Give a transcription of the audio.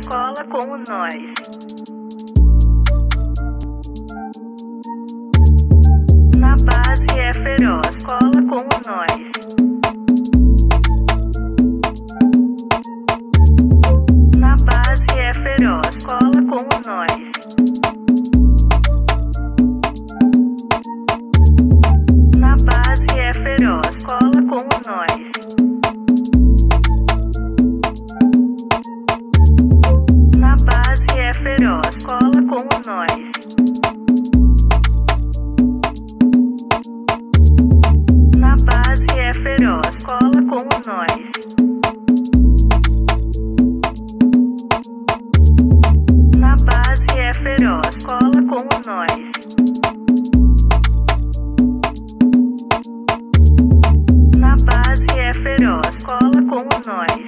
Cola com o Nós. Na base é feroz, cola com o Nós. Na base é feroz, cola com o Nós. Na base é feroz, cola com o Nós. É nós. Na base é feroz, cola com nós. Na base é feroz, cola com nós. Na base é feroz, cola com nós.